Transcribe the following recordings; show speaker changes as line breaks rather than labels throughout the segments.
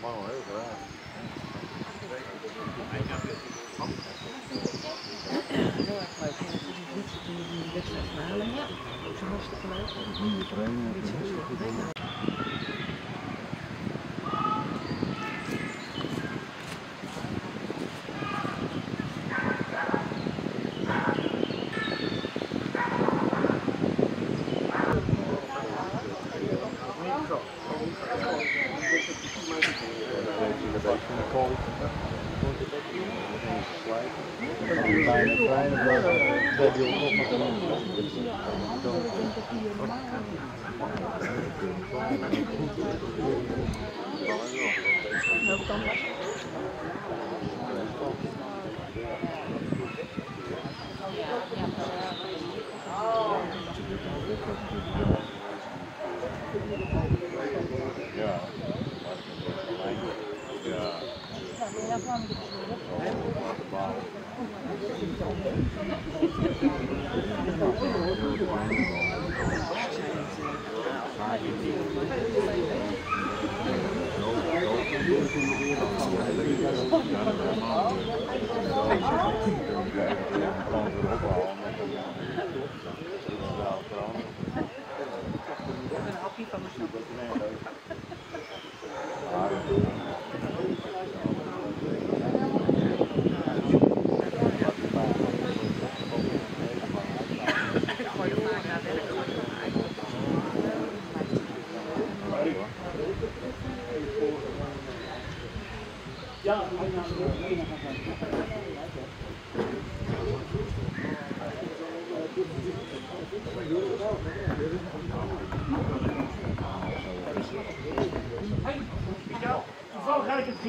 Bueno,
eh,
claro. Неправильно.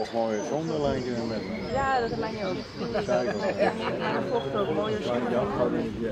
Volg mooie zonderlijntjes met me.
Ja, dat lijkt je ook.
Kijk,
Ja, en vocht ook mooie
gaat in je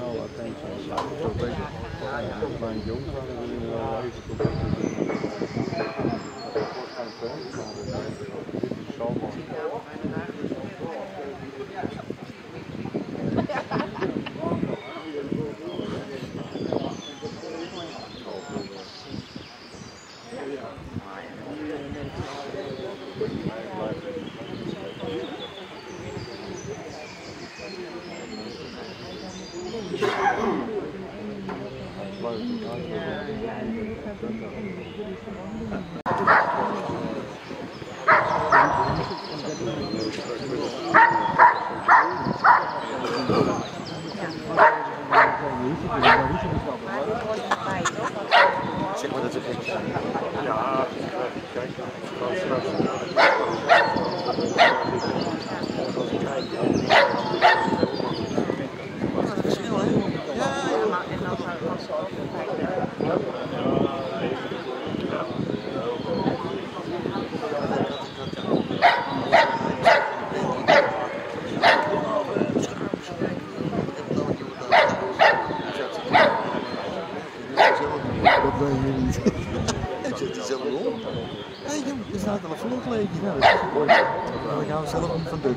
wel attentie. Klein jong gaat er wel even tot Dit is zo mooi.
Zeg maar dat ze gek zijn.
Ja, kijk, dan straks.
Verschil hè? Ja,
maar en dan zou het zo
Dat weet je niet. Hé, een vloerkleedje. Dan gaan we zelf niet van doen.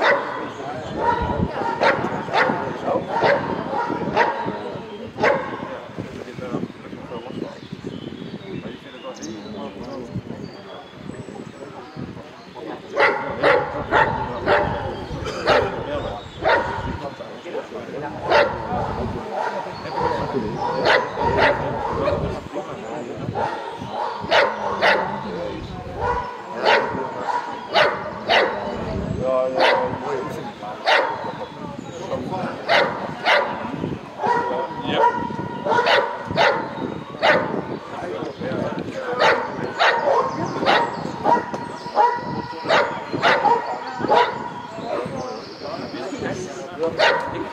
Thank you.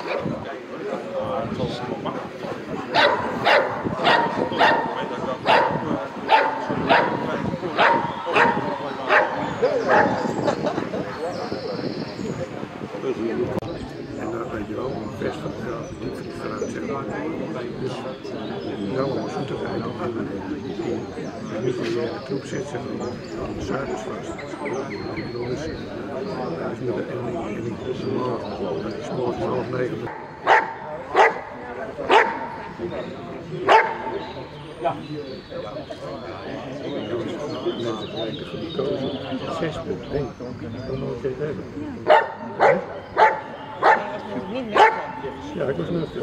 De troep zit, aan de zuiders vast. Dus, daar is nu de normaal, dat is morgens half negen. Mensen kijken voor die kozen. 6.1. Dat moet je hebben. Ja, ik was nuchter.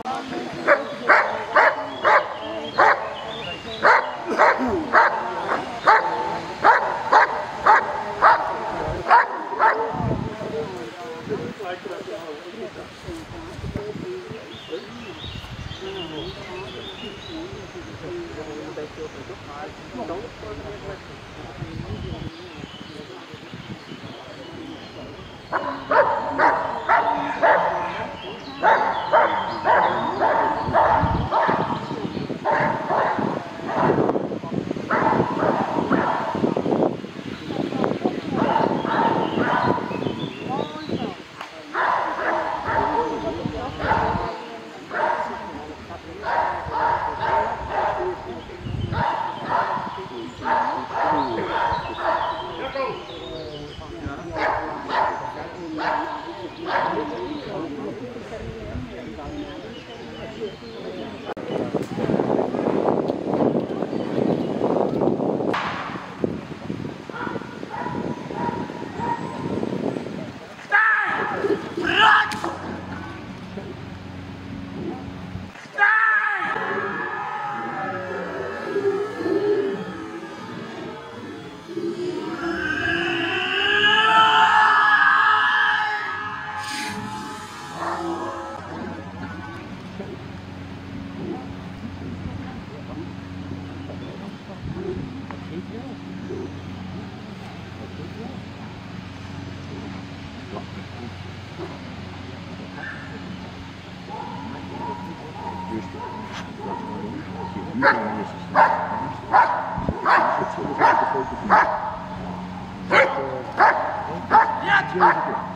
Thank you.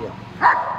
Yeah.